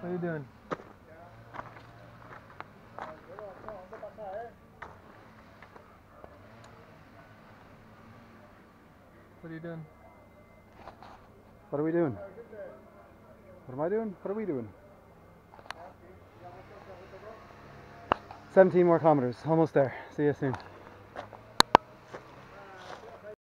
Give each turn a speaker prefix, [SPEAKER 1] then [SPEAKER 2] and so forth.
[SPEAKER 1] What are you doing? What are you doing?
[SPEAKER 2] What are we doing? What am I doing? What are we doing? 17 more kilometers. Almost there. See you soon.